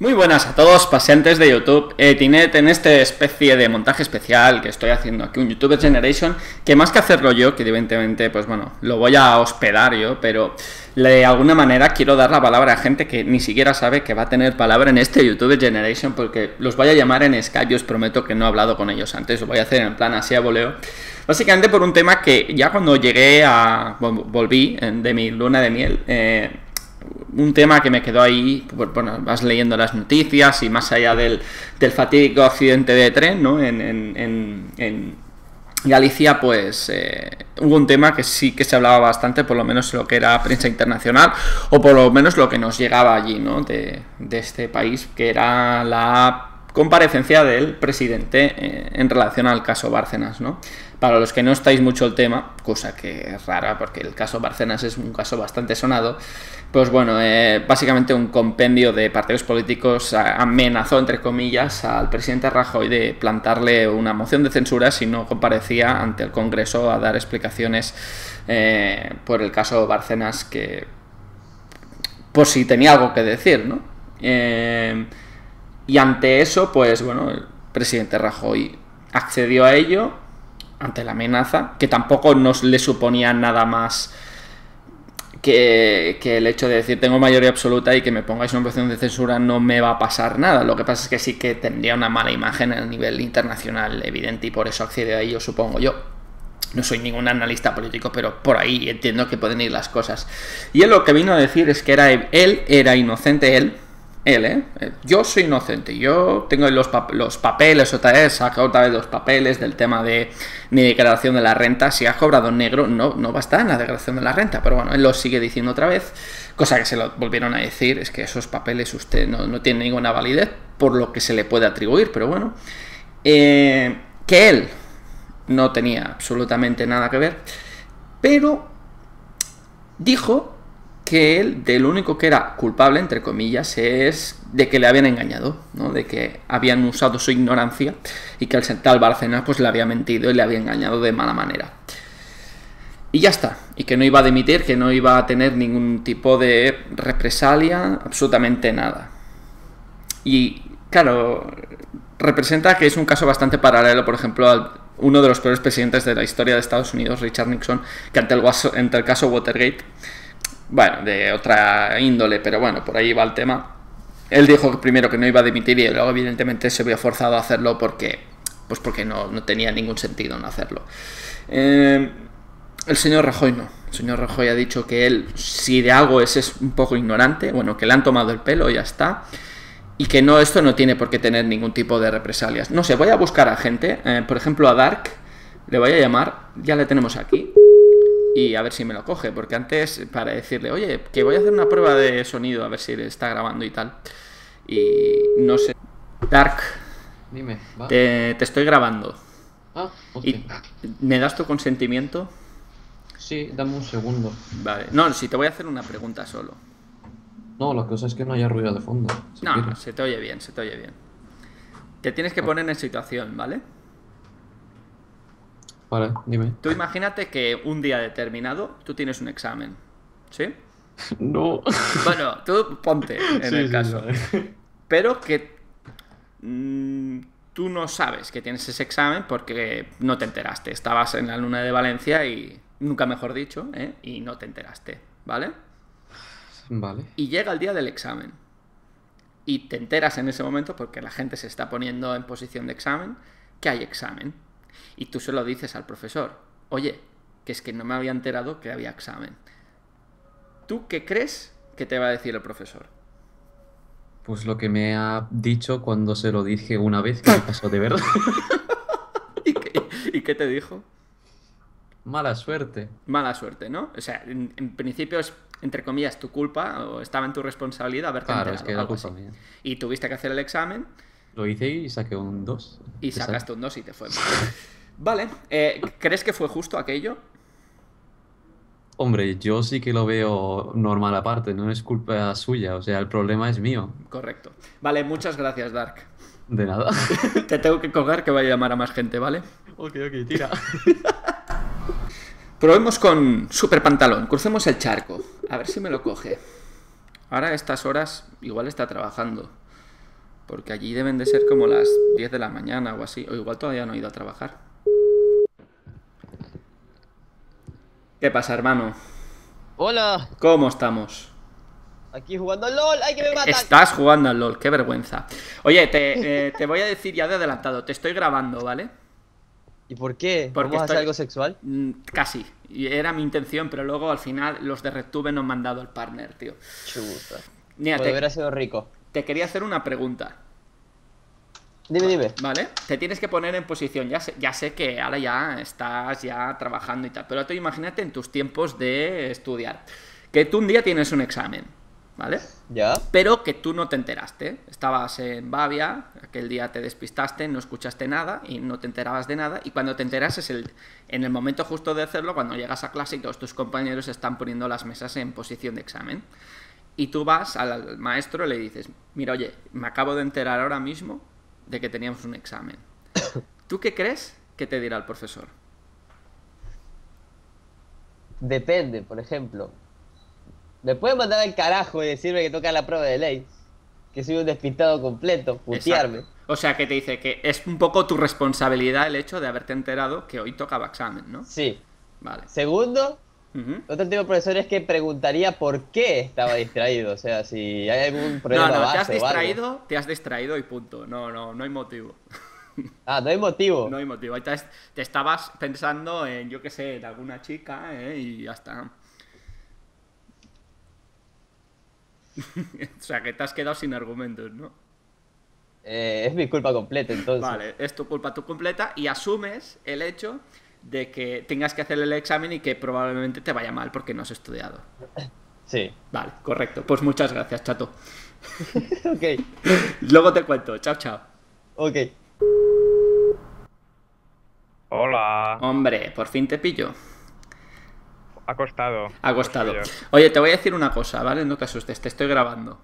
Muy buenas a todos, paseantes de YouTube. Eh, Tinet en esta especie de montaje especial que estoy haciendo aquí, un YouTuber Generation, que más que hacerlo yo, que evidentemente, pues bueno, lo voy a hospedar yo, pero de alguna manera quiero dar la palabra a gente que ni siquiera sabe que va a tener palabra en este YouTuber Generation, porque los voy a llamar en Skype, yo os prometo que no he hablado con ellos antes, lo voy a hacer en plan así a voleo. Básicamente por un tema que ya cuando llegué a... volví de mi luna de miel, eh, un tema que me quedó ahí, bueno, vas leyendo las noticias y más allá del, fatídico accidente de tren, ¿no? En, en, en, Galicia, pues eh, hubo un tema que sí que se hablaba bastante, por lo menos lo que era prensa internacional, o por lo menos lo que nos llegaba allí, ¿no? De, de este país, que era la comparecencia del presidente eh, en relación al caso Bárcenas, ¿no? Para los que no estáis mucho el tema, cosa que es rara porque el caso Bárcenas es un caso bastante sonado, pues bueno, eh, básicamente un compendio de partidos políticos amenazó, entre comillas, al presidente Rajoy de plantarle una moción de censura si no comparecía ante el Congreso a dar explicaciones eh, por el caso Bárcenas, que por si tenía algo que decir, ¿no? Eh, y ante eso, pues bueno, el presidente Rajoy accedió a ello ante la amenaza, que tampoco nos le suponía nada más que, el hecho de decir tengo mayoría absoluta y que me pongáis una moción de censura no me va a pasar nada. Lo que pasa es que sí que tendría una mala imagen a nivel internacional evidente y por eso accede a ello, supongo yo. No soy ningún analista político, pero por ahí entiendo que pueden ir las cosas. Y él lo que vino a decir es que era él era inocente, él, él, ¿eh? Yo soy inocente, yo tengo los, los papeles, otra vez, saca otra vez los papeles del tema de mi declaración de la renta. Si has cobrado negro, no, no va a estar en la declaración de la renta, pero bueno, él lo sigue diciendo otra vez, cosa que se lo volvieron a decir, es que esos papeles usted no, no tiene ninguna validez por lo que se le puede atribuir, pero bueno, eh, que él no tenía absolutamente nada que ver, pero dijo que él, de lo único que era culpable, entre comillas, es de que le habían engañado, ¿no? de que habían usado su ignorancia y que el tal Bárcenas pues le había mentido y le había engañado de mala manera. Y ya está, y que no iba a dimitir, que no iba a tener ningún tipo de represalia, absolutamente nada. Y claro, representa que es un caso bastante paralelo, por ejemplo, a uno de los peores presidentes de la historia de Estados Unidos, Richard Nixon, que ante el, ante el caso Watergate bueno, de otra índole, pero bueno, por ahí va el tema. Él dijo primero que no iba a dimitir y luego evidentemente se vio forzado a hacerlo porque, pues porque no, tenía ningún sentido no hacerlo. Eh, el señor Rajoy no. El señor Rajoy ha dicho que él, si de algo es, es un poco ignorante, bueno, que le han tomado el pelo, ya está. Y que no, esto no tiene por qué tener ningún tipo de represalias. No sé, voy a buscar a gente, eh, por ejemplo a Dark, le voy a llamar, ya le tenemos aquí y a ver si me lo coge, porque antes para decirle, oye, que voy a hacer una prueba de sonido, a ver si le está grabando y tal. Y no sé. Dark. Dime, va. Te, estoy grabando. Ah, ¿Y ¿Me das tu consentimiento? Sí, dame un segundo. Vale. No, si te voy a hacer una pregunta solo. No, la cosa es que no haya ruido de fondo. no, se te oye bien, se te oye bien. Te tienes que ah. poner en situación, ¿vale? Vale, dime. Tú imagínate que un día determinado tú tienes un examen, ¿sí? No. Bueno, tú ponte en el caso. Pero que mm, tú no sabes que tienes ese examen porque no te enteraste. Estabas en la luna de Valencia y, nunca mejor dicho, ¿eh? y no te enteraste, ¿vale? Vale. Y llega el día del examen. Y te enteras en ese momento porque la gente se está poniendo en posición de examen que hay examen y tú se lo dices al profesor, oye, que es que no me había enterado que había examen. ¿Tú qué crees que te va a decir el profesor? Pues lo que me ha dicho cuando se lo dije una vez que me pasó de verdad. ¿Y, qué, te dijo? Mala suerte. Mala suerte, ¿no? O sea, en, principio es, entre comillas, tu culpa o estaba en tu responsabilidad haberte claro, es que era culpa mía. Y tuviste que hacer el examen. Lo hice y saqué un 2. Y sacaste un 2 y te fue mal. Vale, eh, ¿crees que fue justo aquello? Hombre, yo sí que lo veo normal aparte, no es culpa suya, o sea, el problema es mío. Correcto. Vale, muchas gracias, Dark. De nada. Te tengo que colgar que voy a llamar a más gente, ¿vale? Ok, ok, tira. Probemos con Super Pantalón, crucemos el charco, a ver si me lo coge. Ahora a estas horas igual está trabajando. Porque allí deben de ser como las 10 de la mañana o así. O igual todavía no he ido a trabajar. ¿Qué pasa, hermano? Hola, ¿Cómo estamos? aquí jugando al LOL, ¡ay que me matan! Estás jugando al LOL, qué vergüenza. Oye, te, eh, te voy a decir ya de adelantado, te estoy grabando, ¿vale? ¿Y por qué? Porque ¿Vamos a hacer estoy- algo sexual? Mm, Casi. Era mi intención, pero luego al final los de RedTube no me han dado el partner, tío. Chuta. Mira, Pues te, hubiera sido rico. Te quería hacer una pregunta, Dime, dime. ¿vale? Te tienes que poner en posición. Ya sé, ya sé que ahora ya estás ya trabajando y tal, pero tú imagínate en tus tiempos de estudiar. Que tú un día tienes un examen, ¿vale? ¿Ya? Pero que tú no te enteraste. Estabas en Bavia, aquel día te despistaste, no escuchaste nada y no te enterabas de nada. Y cuando te enteras es el, en el momento justo de hacerlo, cuando llegas a clase y todos tus compañeros están poniendo las mesas en posición de examen. Y tú vas al, maestro y le dices, mira, oye, me acabo de enterar ahora mismo de que teníamos un examen. ¿Tú qué crees que te dirá el profesor? Depende, por ejemplo. Me puede mandar al carajo y decirme que toca la prueba de ley. Que soy un despistado completo, putearme. Exacto. O sea, que te dice que es un poco tu responsabilidad el hecho de haberte enterado que hoy tocaba examen, ¿no? Sí. Vale. Segundo, Otro tipo de profesor es que preguntaría por qué estaba distraído. O sea, si hay algún No, problema no, te base has algo. distraído, te has distraído y punto. No, no, no hay motivo. Ah, no hay motivo. No hay motivo. Te, te estabas pensando en, yo qué sé, en alguna chica, ¿eh? Y ya está. o sea, que te has quedado sin argumentos, ¿no? Eh, es mi culpa completa, entonces. Vale, es tu culpa tu completa y asumes el hecho de que tengas que hacer el examen y que probablemente te vaya mal porque no has estudiado. Sí. Vale, correcto. Pues muchas gracias, chato. ok. Luego te cuento. Chao, chao. Ok. Hola, Hombre, por fin te pillo. acostado. Acostado. Pues yo. Oye, te voy a decir una cosa, ¿vale? No te asustes, te estoy grabando.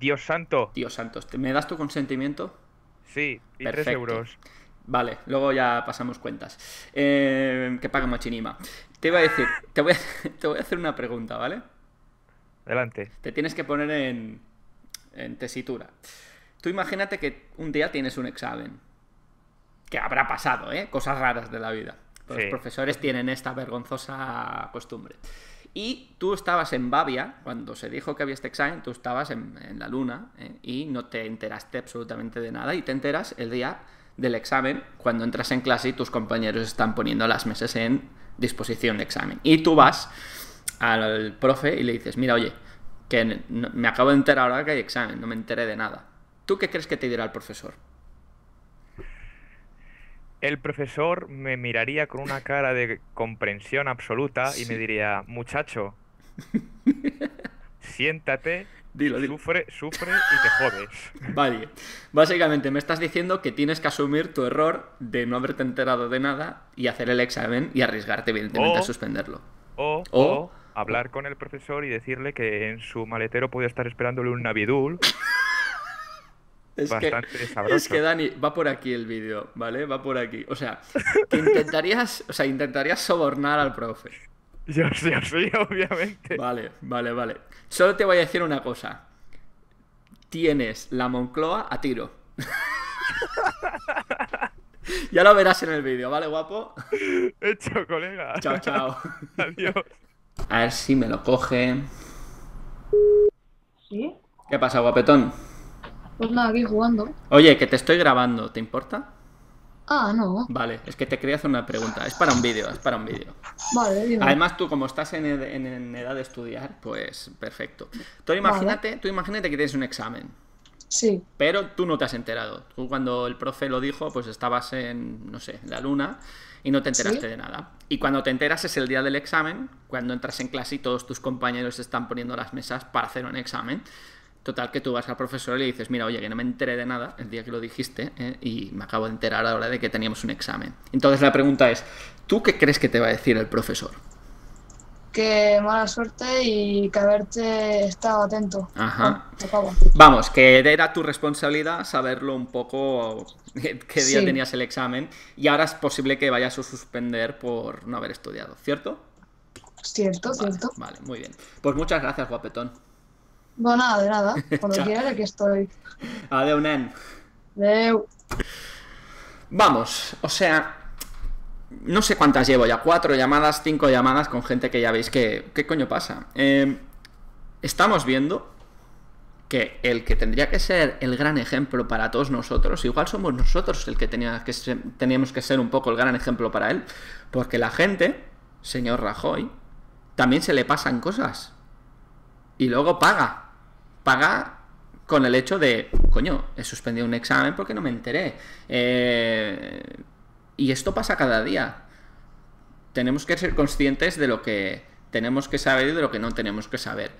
Dios santo. Dios santos, ¿te- ¿me das tu consentimiento? Sí, y Perfecto. 3 euros. Vale, luego ya pasamos cuentas. Eh, que paga Machinima. Te iba a decir, te voy a, te voy a hacer una pregunta, ¿vale? Adelante. Te tienes que poner en, en tesitura. Tú imagínate que un día tienes un examen. Que habrá pasado, ¿eh? Cosas raras de la vida. Los Sí. profesores tienen esta vergonzosa costumbre. Y tú estabas en Bavia, cuando se dijo que había este examen, tú estabas en, en la luna ¿eh? y no te enteraste absolutamente de nada y te enteras el día del examen cuando entras en clase y tus compañeros están poniendo las mesas en disposición de examen. Y tú vas al profe y le dices, mira, oye, que me acabo de enterar ahora que hay examen, no me enteré de nada. ¿Tú qué crees que te dirá el profesor? El profesor me miraría con una cara de comprensión absoluta y me diría, muchacho, siéntate, Dilo, dilo. sufre, sufre y te jodes. Vale, básicamente me estás diciendo que tienes que asumir tu error de no haberte enterado de nada y hacer el examen y arriesgarte evidentemente a suspenderlo. O, O- o hablar con el profesor y decirle que en su maletero puede estar esperándole un Navidul. Es Bastante que, sabroso. es que Dani, va por aquí el vídeo, ¿vale? Va por aquí. O sea, que intentarías, o sea, intentarías sobornar al profe. Yo, yo sí, obviamente. Vale, vale, vale. Solo te voy a decir una cosa. Tienes la Moncloa a tiro. ya lo verás en el vídeo, ¿vale, guapo? Hecho, colega. Chao, chao. Adiós. A ver si me lo coge. ¿Sí? ¿Qué pasa, guapetón? Pues nada, aquí jugando. Oye, que te estoy grabando, ¿te importa? Ah, no. Vale, es que te quería hacer una pregunta. Es para un vídeo, es para un vídeo. Vale, dime. Además, tú como estás en, ed- en- en edad de estudiar, pues perfecto. Tú imagínate, tú imagínate que tienes un examen, Sí, pero tú no te has enterado. Tú cuando el profe lo dijo, pues estabas en, no sé, la luna y no te enteraste Sí. de nada. Y cuando te enteras es el día del examen, cuando entras en clase y todos tus compañeros están poniendo las mesas para hacer un examen. Total, que tú vas al profesor y le dices, mira, oye, que no me enteré de nada el día que lo dijiste ¿eh? y me acabo de enterar ahora de que teníamos un examen. Entonces la pregunta es, ¿tú qué crees que te va a decir el profesor? que mala suerte y que haberte estado atento. Ajá. tocaba. Vamos, que era tu responsabilidad saberlo un poco qué día Sí. tenías el examen y ahora es posible que vayas a suspender por no haber estudiado, ¿cierto? Cierto, Vale, cierto. vale, muy bien. Pues muchas gracias, guapetón. No, nada, de nada. Cuando quieras, aquí estoy. Adeu, nen. Adeu. Vamos, o sea, no sé cuántas llevo ya, cuatro llamadas, cinco llamadas con gente que ya veis que, ¿qué coño pasa? Eh, estamos viendo que el que tendría que ser el gran ejemplo para todos nosotros, igual somos nosotros el que, tenía que ser- teníamos que ser un poco el gran ejemplo para él, porque la gente, señor Rajoy, también se le pasan cosas y luego paga, paga con el hecho de, coño, he suspendido un examen porque no me enteré. Eh, y esto pasa cada día. Tenemos que ser conscientes de lo que tenemos que saber y de lo que no tenemos que saber.